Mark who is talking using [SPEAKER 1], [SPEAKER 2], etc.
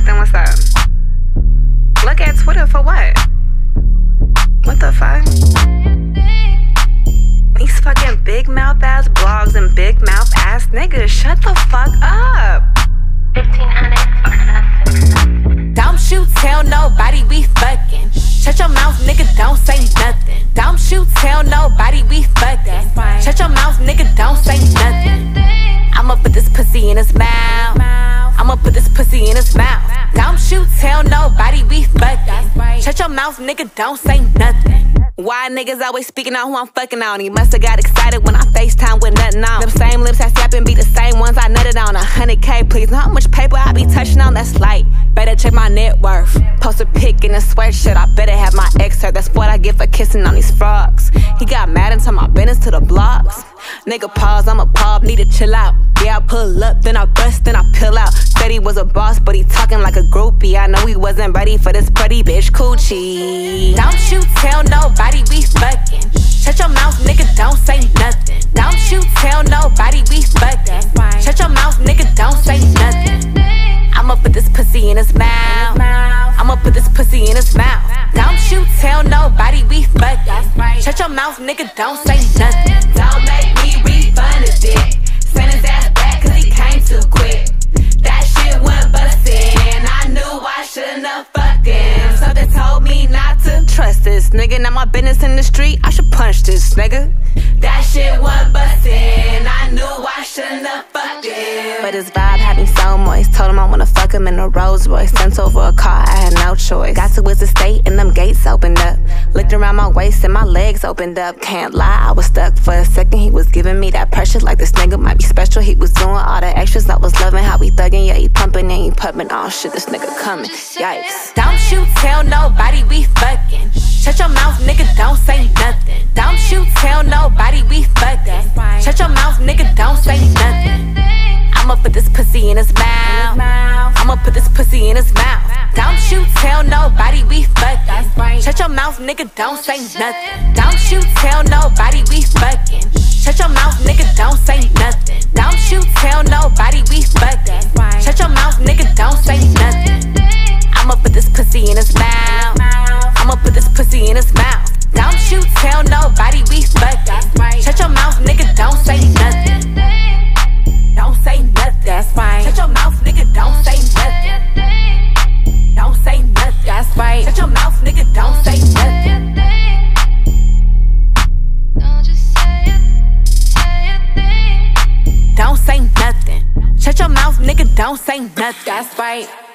[SPEAKER 1] nothing. What's up? Look at Twitter for what? What the fuck? These fucking big mouth ass blogs and big mouth ass niggas. Shut the fuck up.
[SPEAKER 2] 1500 or nothing.
[SPEAKER 3] Don't shoot, tell nobody we fucking. Shut your mouth, nigga, don't say nothing. Don't shoot, tell nobody we fucking. Shut your mouth, nigga, don't say nothing. I'ma put this pussy in his mouth. Pussy in his mouth. Don't shoot, tell nobody we fucking. Shut your mouth, nigga, don't say nothing. Why niggas always speaking on who I'm fucking on? He musta got excited when I FaceTime with nothing on. Them same lips I slap and be the same ones I nutted on. A hundred K, please. Know how much paper I be touching on? That's light. Better check my net worth. Post a pic in a sweatshirt. I better have my ex hurt. That's what I get for kissing on these frogs. He got mad and told my business to the blocks. Nigga pause, I'm a pop, need to chill out. Yeah, I pull up, then I bust, then I peel out. He was a boss, but he talking like a groupie. I know he wasn't ready for this pretty bitch coochie. Don't you tell nobody we fucking. Shut your mouth, nigga, don't say nothing. Don't you tell nobody we fucking. Shut your mouth, nigga, don't say nothing. I'ma put this pussy in his mouth. I'ma put this pussy in his mouth. Don't you tell nobody we fucking. Shut your mouth, nigga, don't say nothing.
[SPEAKER 4] Don't make me
[SPEAKER 3] this nigga, not my business in the street. I should punch this nigga.
[SPEAKER 4] That shit was bustin'. I knew I shouldn't have fucked him.
[SPEAKER 3] But his vibe had me so moist. Told him I wanna fuck him in a Rolls Royce. Sent over a car, I had no choice. Got to his estate and them gates opened up. Looked around my waist and my legs opened up. Can't lie, I was stuck for a second. He was giving me that pressure like this nigga might be special. He was doing all the extras. I was loving how he thugging. Yeah, he pumping and he pumping. Oh shit, this nigga coming. Yikes. Don't you tell nobody we fucking. Shut your mouth, nigga, don't say nothing. Don't you tell nobody we fucking. Shut your mouth, nigga, don't say nothing. I'ma put this pussy in his mouth. I'ma put this pussy in his mouth. Don't you tell nobody we fucking. Shut your mouth, nigga, don't say nothing. Don't you tell nobody we fucking. Don't say nothing. That's right.